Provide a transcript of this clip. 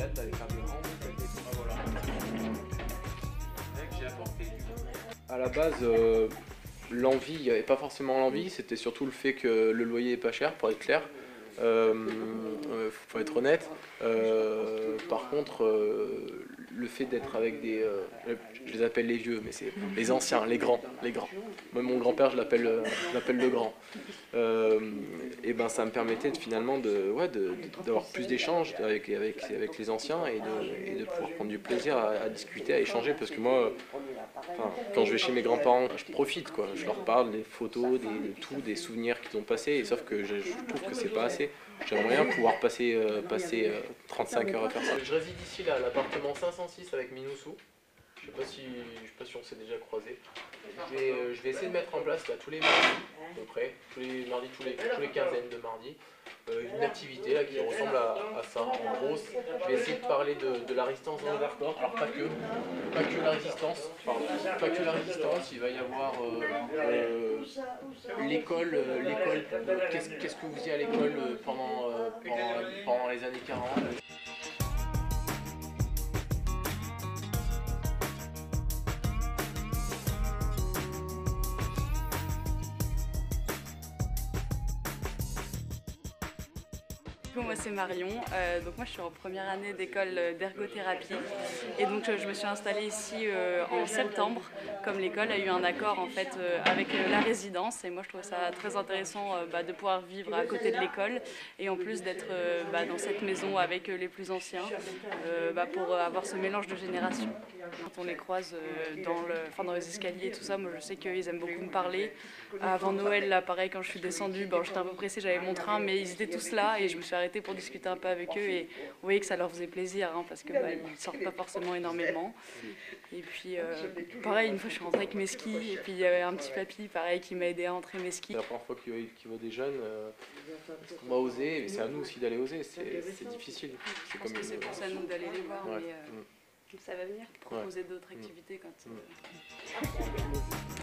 avec un voilà. J'ai apporté À la base, euh, l'envie, il n'y avait pas forcément l'envie, c'était surtout le fait que le loyer est pas cher, pour être clair. Euh, euh, faut être honnête. Euh, par contre, le fait d'être avec des, je les appelle les vieux, mais c'est les anciens, les grands, les grands. Même mon grand-père, je l'appelle, le grand. et ben, ça me permettait finalement de, ouais, d'avoir plus d'échanges avec, les anciens et de, et de pouvoir prendre du plaisir à, discuter, à échanger, parce que moi, quand je vais chez mes grands-parents, je profite, quoi. Je leur parle des photos, des, de tout, des souvenirs qu'ils ont passés, sauf que je, je trouve que c'est pas assez. J'aimerais bien pouvoir passer, euh, passer 35 euh, heures à faire ça. Je réside ici, là, à l'appartement 506 avec Minoussou. Je sais sais pas si on s'est déjà croisé. Je vais, euh, je vais, essayer de mettre en place là, tous les mardis, à peu près, tous les mardis, tous les, quinzaines de mardis, une activité qui ressemble à, ça. En gros, je vais essayer de parler de, la résistance dans le alors pas que, pas que la résistance, pas que la résistance, il va y avoir l'école, euh, l'école, qu'est-ce, que vous faisiez à l'école euh, euh, pendant les années 40 moi c'est Marion. Euh, donc moi je suis en première année d'école d'ergothérapie et donc je me suis installée ici euh, en septembre comme l'école a eu un accord en fait euh, avec la résidence et moi je trouve ça très intéressant bah, de pouvoir vivre à côté de l'école et en plus d'être bah, dans cette maison avec les plus anciens bah, pour avoir ce mélange de générations. Quand on les croise dans, le, dans les escaliers tout ça, moi je sais qu'ils aiment beaucoup me parler. Avant Noël là pareil quand je suis descendue, bon, j'étais un peu pressée, j'avais mon train mais ils étaient tous là et je me suis pour discuter un peu avec eux et vous voyez que ça leur faisait plaisir hein, parce qu'ils bah, ne sortent pas forcément énormément. Et puis euh, pareil, une fois je suis rentrée avec mes skis et puis il y avait un petit papy pareil qui m'a aidé à entrer mes skis. La première fois qu'il voit des jeunes, euh, on va oser et c'est à nous aussi d'aller oser, c'est difficile. Je pense que c'est pour ça nous d'aller les voir, mais euh, mm. ça va venir, proposer d'autres activités quand... Mm.